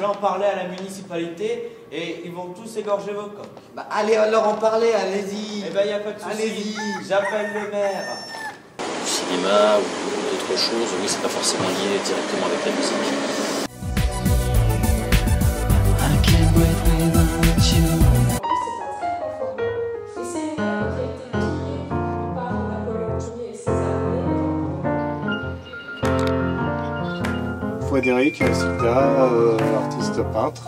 je vais en parler à la municipalité et ils vont tous égorger vos coques. Bah, allez alors en parler, allez-y. Eh ben, y a pas de souci. Allez-y. J'appelle le maire. du cinéma ou d'autres choses, oui, c'est pas forcément lié directement avec la musique. Frédéric Sita, euh, artiste peintre.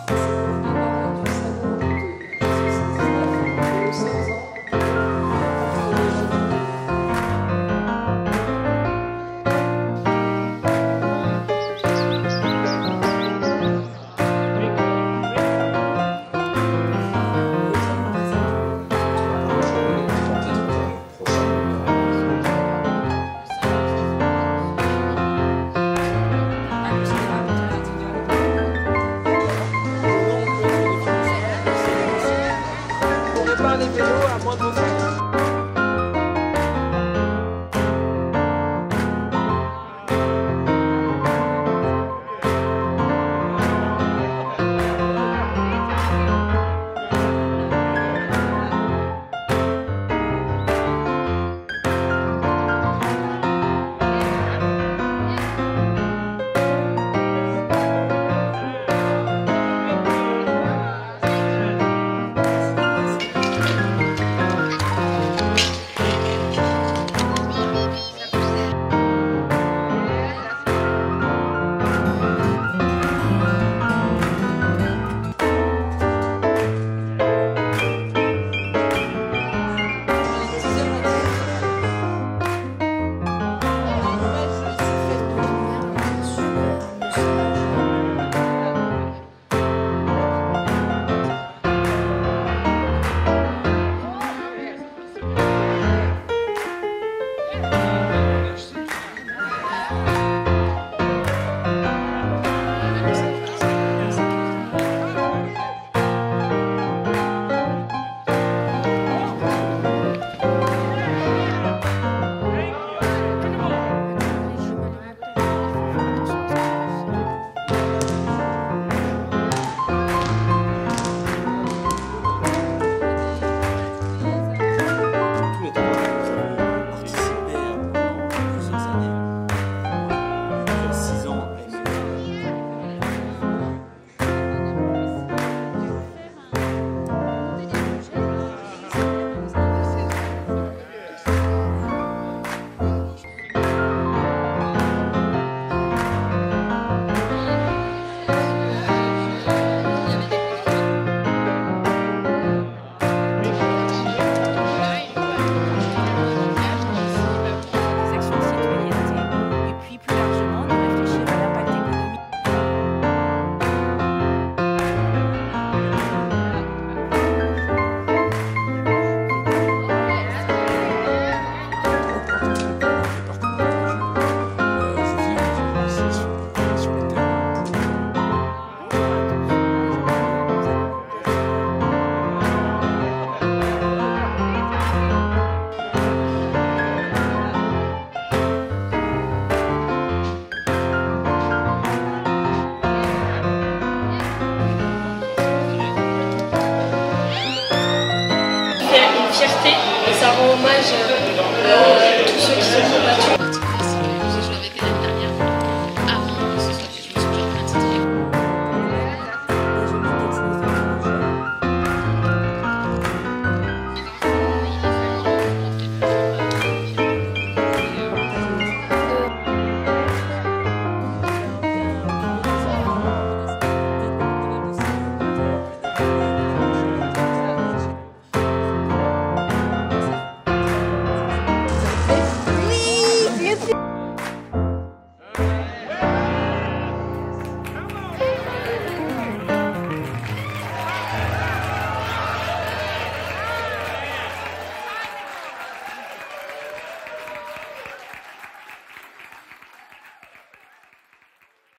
ela liberou